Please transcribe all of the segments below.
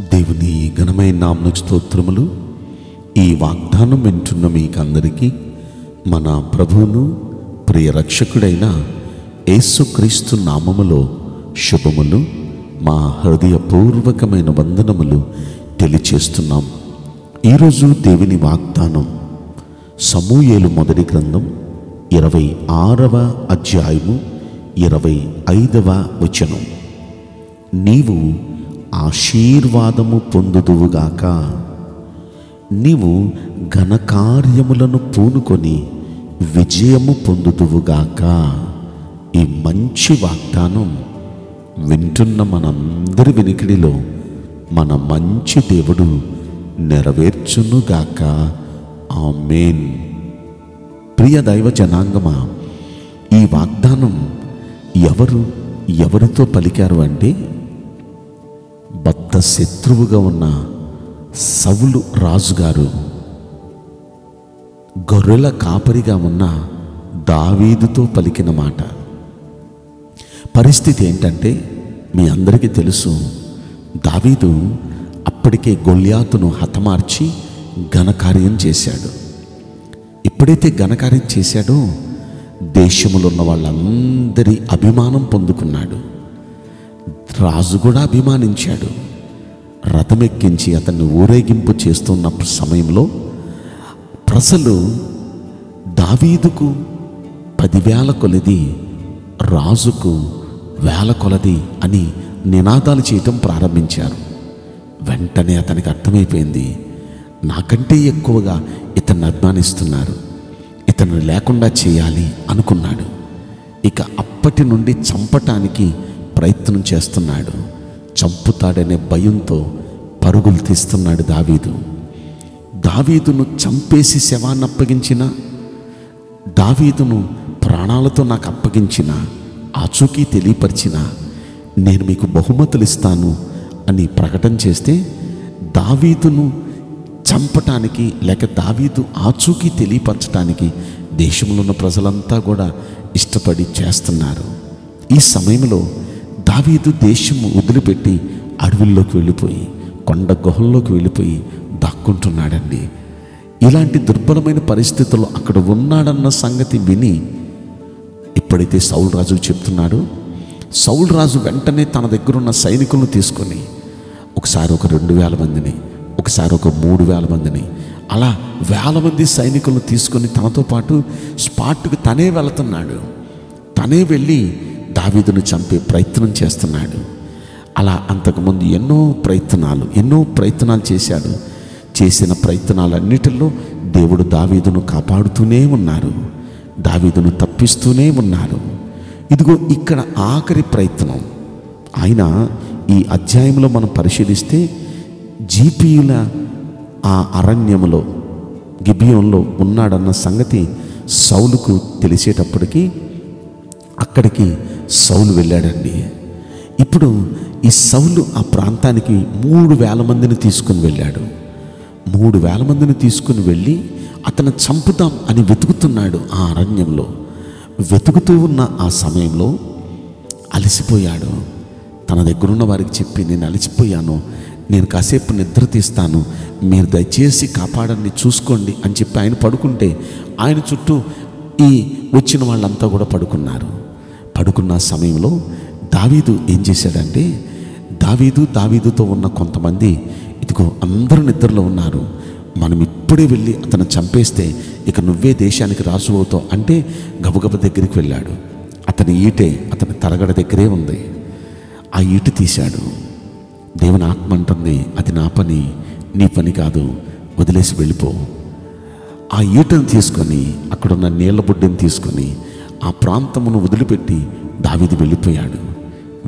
దేవుని ఘనమైన నామకు స్తోత్రములు. ఈ వాగ్దానం వింటున్న మీకందరికీ మన ప్రభువును ప్రియ రక్షకుడైన యేసుక్రీస్తు నామములో శుభములు. మా హృదయపూర్వకమైన వందనములు తెలియచేస్తున్నాం. ఈరోజు దేవుని వాగ్దానం సమూయేలు మొదటి గ్రంథం ఇరవై ఆరవ అధ్యాయము ఇరవై ఐదవ వచనం. నీవు ఆశీర్వాదము పొందుదువుగాక నీవు ఘనకార్యములను పూనుకొని విజయము పొందుదువుగాక ఈ మంచి వాగ్దానం వింటున్న మనందరి వినికిడిలో మన మంచి దేవుడు నెరవేర్చునుగాక మేన్ ప్రియ దైవ జనాంగమా ఈ వాగ్దానం ఎవరు ఎవరితో పలికారు అంటే బద్ద శత్రువుగా ఉన్న సవులు రాజుగారు గొర్రెల కాపరిగా ఉన్న దావీదుతో పలికిన మాట. పరిస్థితి ఏంటంటే మీ అందరికీ తెలుసు దావీదు అప్పటికే గొల్యాతును హతమార్చి ఘనకార్యం చేశాడు. ఎప్పుడైతే ఘనకార్యం చేశాడో దేశంలో ఉన్న వాళ్ళందరి అభిమానం పొందుకున్నాడు. రాజు కూడా అభిమానించాడు. రథమెక్కించి అతన్ని ఊరేగింపు చేస్తున్న సమయంలో ప్రజలు దావీదుకు పదివేల కొలది రాజుకు వేల కొలది అని నినాదాలు చేయటం ప్రారంభించారు. వెంటనే అతనికి అర్థమైపోయింది నాకంటే ఎక్కువగా ఇతన్ని అభిమానిస్తున్నారు ఇతను లేకుండా చేయాలి అనుకున్నాడు. ఇక అప్పటి నుండి చంపటానికి ప్రయత్నం చేస్తున్నాడు. చంపుతాడనే భయంతో పరుగులు తీస్తున్నాడు దావీదు. దావీదును చంపేసి శవాన్ని అప్పగించిన దావీదును ప్రాణాలతో నాకు అప్పగించిన ఆచూకీ తెలియపరిచిన నేను మీకు బహుమతులు ఇస్తాను అని ప్రకటన చేస్తే దావీదును చంపటానికి లేక దావీదు ఆచూకీ తెలియపరచడానికి దేశంలో ఉన్న ప్రజలంతా కూడా ఇష్టపడి చేస్తున్నారు. ఈ సమయంలో దావీదు దేశం వదిలిపెట్టి అడవుల్లోకి వెళ్ళిపోయి కొండ గుహల్లోకి వెళ్ళిపోయి దాక్కుంటున్నాడండి. ఇలాంటి దుర్బలమైన పరిస్థితుల్లో అక్కడ ఉన్నాడన్న సంగతి విని ఎప్పుడైతే సౌల్ రాజు చెప్తున్నాడో సౌల్ రాజు వెంటనే తన దగ్గర ఉన్న సైనికులను తీసుకొని ఒకసారి ఒక రెండు వేల మందిని ఒకసారి ఒక మూడు వేల మందిని అలా వేల మంది సైనికులను తీసుకొని తనతో పాటు స్పాట్కు తనే వెళుతున్నాడు. తనే వెళ్ళి దావీదును చంపే ప్రయత్నం చేస్తున్నాడు. అలా అంతకుముందు ఎన్నో ప్రయత్నాలు ఎన్నో ప్రయత్నాలు చేశాడు. చేసిన ప్రయత్నాలన్నిటిలో దేవుడు దావీదును కాపాడుతూనే ఉన్నారు. దావీదును తప్పిస్తూనే ఉన్నారు. ఇదిగో ఇక్కడ ఆఖరి ప్రయత్నం. ఆయన ఈ అధ్యాయంలో మనం పరిశీలిస్తే జీపీయుల ఆ అరణ్యములో గిబియంలో ఉన్నాడన్న సంగతి సౌలుకు తెలిసేటప్పటికీ అక్కడికి సౌలు వెళ్ళాడండి. ఇప్పుడు ఈ సౌలు ఆ ప్రాంతానికి మూడు వేల మందిని తీసుకుని వెళ్ళాడు. మూడు వేల మందిని తీసుకుని వెళ్ళి అతను చంపుతాం అని వెతుకుతున్నాడు ఆ అరణ్యంలో. వెతుకుతూ ఉన్న ఆ సమయంలో అలసిపోయాడు. తన దగ్గరున్న వారికి చెప్పి నేను అలసిపోయాను. నేను కాసేపు నిద్ర తీస్తాను. మీరు దయచేసి కాపాడండి చూసుకోండి అని చెప్పి ఆయన పడుకుంటే ఆయన చుట్టూ ఈ వచ్చిన వాళ్ళంతా కూడా పడుకున్నారు. పడుకున్న సమయంలో దావీదు ఏం చేశాడంటే దావీదు దావీదుతో ఉన్న కొంతమంది ఇదిగో అందరూ నిద్రలో ఉన్నారు. మనం ఇప్పుడే వెళ్ళి అతను చంపేస్తే ఇక నువ్వే దేశానికి రాజు అవుతావు అంటే గబగబ దగ్గరికి వెళ్ళాడు. అతని ఈటే అతని తలగడ దగ్గరే ఉంది. ఆ ఈటు తీశాడు. దేవుని ఆత్మ అంటుంది అది నా పని నీ పని కాదు వదిలేసి వెళ్ళిపో. ఆ ఈటను తీసుకొని అక్కడున్న నీళ్ళ బుడ్డని తీసుకొని ఆ ప్రాంతమును వదిలిపెట్టి దావీదు వెళ్ళిపోయాడు.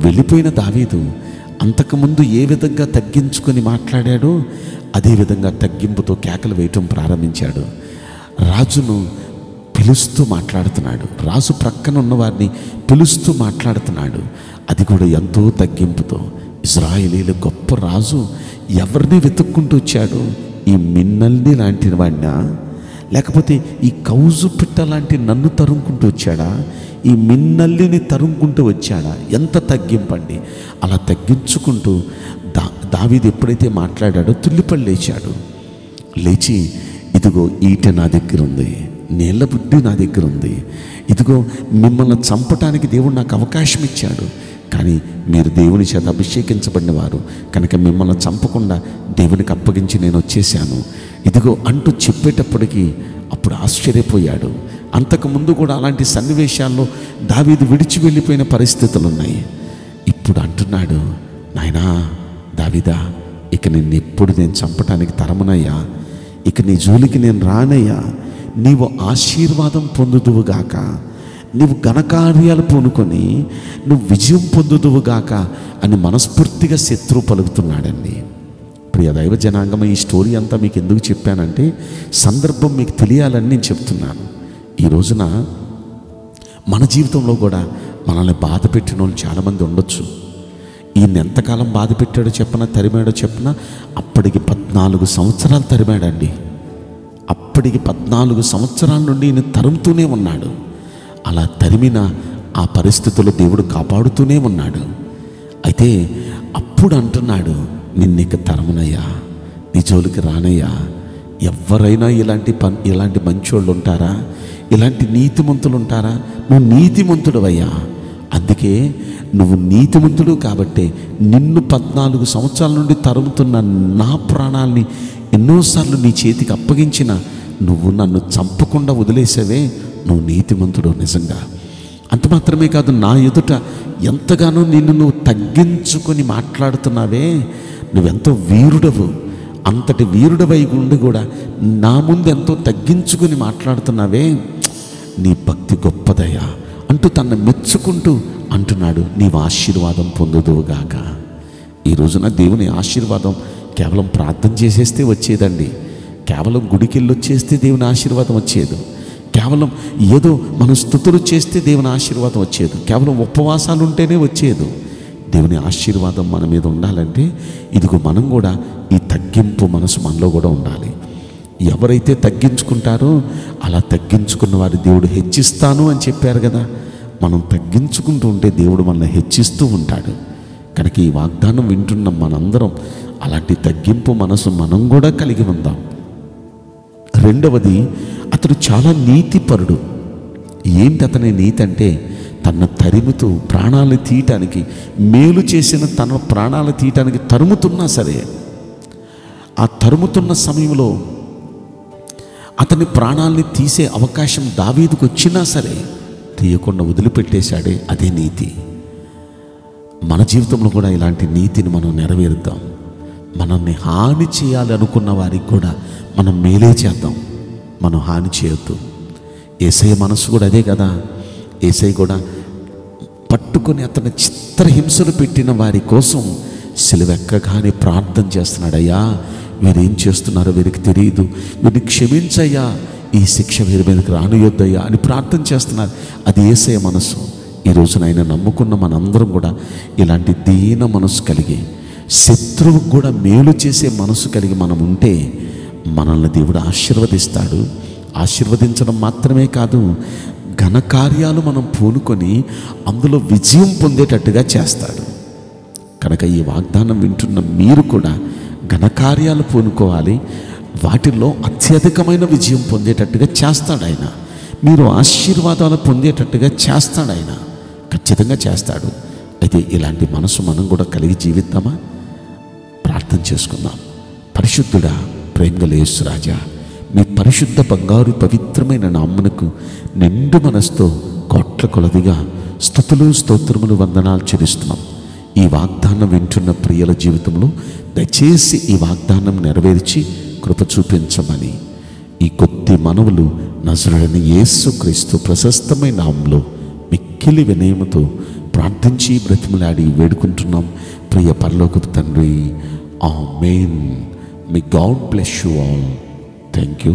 వెళ్ళిపోయిన దావీదు అంతకుముందు ఏ విధంగా తగ్గించుకొని మాట్లాడాడో అదే విధంగా తగ్గింపుతో కేకలు వేయటం ప్రారంభించాడు. రాజును పిలుస్తూ మాట్లాడుతున్నాడు. రాజు ప్రక్కన ఉన్నవారిని పిలుస్తూ మాట్లాడుతున్నాడు. అది కూడా ఎంతో తగ్గింపుతో. ఇజ్రాయేలీల గొప్ప రాజు ఎవరిని వెతుక్కుంటూ వచ్చాడు? ఈ మిన్నల్ని లాంటి వాడినా లేకపోతే ఈ కౌజు పిట్ట లాంటి నన్ను తరుముకుంటూ వచ్చాడా? ఈ మిన్నల్లిని తరుముకుంటూ వచ్చాడా? ఎంత తగ్గింపండి? అలా తగ్గించుకుంటూ దా దావీదు ఎప్పుడైతే మాట్లాడాడో తుల్లిపల్లి లేచాడు. లేచి ఇదిగో ఈట నా దగ్గర ఉంది. నీళ్ళ బుద్ధి నా దగ్గర ఉంది. ఇదిగో మిమ్మల్ని చంపటానికి దేవుడు నాకు అవకాశం ఇచ్చాడు. కానీ మీరు దేవుని చేత అభిషేకించబడిన వారు. కనుక మిమ్మల్ని చంపకుండా దేవునికి అప్పగించి నేను వచ్చేసాను ఇదిగో అంటూ చెప్పేటప్పటికీ అప్పుడు ఆశ్చర్యపోయాడు. అంతకుముందు కూడా అలాంటి సన్నివేశాల్లో దావీదు విడిచి వెళ్ళిపోయిన పరిస్థితులు ఉన్నాయి ఇప్పుడు అంటున్నాడు నాయనా దావిదా ఇక నిన్ను ఎప్పుడు నేను చంపటానికి తరమనయ్యా. ఇక నీ జోలికి నేను రానయ్యా. నీవు ఆశీర్వాదం పొందుదువుగాక నీవు ఘనకార్యాలు పూనుకొని నువ్వు విజయం పొందుదువుగాక అని మనస్ఫూర్తిగా శత్రువు పలుకుతున్నాడండి. ప్రియ దైవ జనాంగం ఈ స్టోరీ అంతా మీకు ఎందుకు చెప్పానంటే సందర్భం మీకు తెలియాలని నేను చెప్తున్నాను. ఈ రోజున మన జీవితంలో కూడా మనల్ని బాధ పెట్టిన వాళ్ళు చాలామంది ఉండొచ్చు. ఈయన ఎంతకాలం బాధ పెట్టాడో చెప్పనా తరిమాడో చెప్పనా? అప్పటికి పద్నాలుగు సంవత్సరాలు తరిమాడండి. అప్పటికి పద్నాలుగు సంవత్సరాల నుండి ఈయన తరుముతూనే ఉన్నాడు. అలా తరిమిన ఆ పరిస్థితుల్లో దేవుడు కాపాడుతూనే ఉన్నాడు. అయితే అప్పుడు అంటున్నాడు నిన్నిక తరమునయ్యా నీ జోలికి రానయ్యా. ఎవరైనా ఇలాంటి పన్ ఇలాంటి మంచోళ్ళు ఉంటారా ఇలాంటి నీతిమంతులు ఉంటారా నువ్వు నీతిమంతుడవయ్యా. అందుకే నువ్వు నీతిమంతుడు కాబట్టి నిన్ను పద్నాలుగు సంవత్సరాల నుండి తరుముతున్న నా ప్రాణాల్ని ఎన్నోసార్లు నీ చేతికి అప్పగించిన నువ్వు నన్ను చంపకుండా వదిలేసావే నువ్వు నీతిమంతుడు నిజంగా. అంత మాత్రమే కాదు నా ఎదుట ఎంతగానో నిన్ను నువ్వు తగ్గించుకొని మాట్లాడుతున్నావే. నువ్వెంతో వీరుడవు. అంతటి వీరుడవై ఉండి కూడా నా ముందు ఎంతో తగ్గించుకొని మాట్లాడుతున్నావే. నీ భక్తి గొప్పదయా. అంటూ తన మెచ్చుకుంటూ అంటున్నాడు. నీవు ఆశీర్వాదం పొందుదువుగాక ఈ రోజున దేవుని ఆశీర్వాదం కేవలం ప్రార్థన చేసేస్తే వచ్చేదండి. కేవలం గుడికెళ్ళి వచ్చేస్తే దేవుని ఆశీర్వాదం వచ్చేది. కేవలం ఏదో మనం స్థుతులు చేస్తే దేవుని ఆశీర్వాదం వచ్చేది. కేవలం ఉపవాసాలు ఉంటేనే వచ్చేది. దేవుని ఆశీర్వాదం మన మీద ఉండాలంటే ఇదిగో మనం కూడా ఈ తగ్గింపు మనసు మనలో కూడా ఉండాలి. ఎవరైతే తగ్గించుకుంటారో అలా తగ్గించుకున్న వారి దేవుడు హెచ్చిస్తాను అని చెప్పారు కదా. మనం తగ్గించుకుంటూ ఉంటే దేవుడు మనల్ని హెచ్చిస్తూ ఉంటాడు. కనుక ఈ వాగ్దానం వింటున్న మనందరం అలాంటి తగ్గింపు మనసు మనం కూడా కలిగి ఉందాం. రెండవది అతడు చాలా నీతిపరుడు. ఏంటి అతని నీతి అంటే తన తరిముతూ ప్రాణాలు తీయటానికి మేలు చేసిన తన ప్రాణాలు తీయటానికి తరుముతున్నా సరే ఆ తరుముతున్న సమయంలో అతని ప్రాణాల్ని తీసే అవకాశం దావీదుకు వచ్చినా సరే తీయకుండా వదిలిపెట్టేశాడే అదే నీతి. మన జీవితంలో కూడా ఇలాంటి నీతిని మనం నెరవేరుద్దాం. మనల్ని హాని చేయాలి అనుకున్న వారికి కూడా మనం మేలే చేద్దాం. మనం హాని చేయొద్దు. ఏసై మనసు కూడా అదే కదా. ఏసై కూడా పట్టుకొని అతని చిత్రహింసలు పెట్టిన వారి కోసం సిలువెక్కగానే ప్రార్థన చేస్తున్నాడయ్యా. వీరేం చేస్తున్నారో వీరికి తెలియదు వీరిని క్షమించయ్యా. ఈ శిక్ష వీరి మీదకి రానియొద్దయ్యా అని ప్రార్థన చేస్తున్నారు. అది ఏసై మనసు. ఈ రోజున ఆయన నమ్ముకున్న మనందరం కూడా ఇలాంటి దీన మనసు కలిగి శత్రువుకు కూడా మేలు చేసే మనసు కలిగి మనం ఉంటే మనల్ని దేవుడు ఆశీర్వదిస్తాడు. ఆశీర్వదించడం మాత్రమే కాదు ఘనకార్యాలు మనం పూనుకొని అందులో విజయం పొందేటట్టుగా చేస్తాడు. కనుక ఈ వాగ్దానం వింటున్న మీరు కూడా ఘనకార్యాలు పూనుకోవాలి. వాటిల్లో అత్యధికమైన విజయం పొందేటట్టుగా చేస్తాడు ఆయన. మీరు ఆశీర్వాదాలు పొందేటట్టుగా చేస్తాడు ఆయన. ఖచ్చితంగా చేస్తాడు. అయితే ఇలాంటి మనసు మనం కూడా కలిగి జీవిద్దామా? ప్రార్థన చేసుకుందాం. పరిశుద్ధుడా ప్రేమగలేసు రాజా నీ పరిశుద్ధ బంగారు పవిత్రమైన నామ్మనకు నిండు మనస్తో కోట్ల కొలదిగా స్థుతులు స్తోత్రములు వందనాలు చెల్లిస్తున్నాం. ఈ వాగ్దానం వింటున్న ప్రియుల జీవితంలో దయచేసి ఈ వాగ్దానం నెరవేర్చి కృప చూపించమని ఈ కొద్ది మనవులు నజరుడని యేసుక్రీస్తు ప్రశస్తమైన నామంలో మిక్కిలి వినయముతో ప్రార్థించి బ్రతిమలాడి వేడుకుంటున్నాం. ప్రియ పరలోకపు తండ్రి ఆ main me God bless you all thank you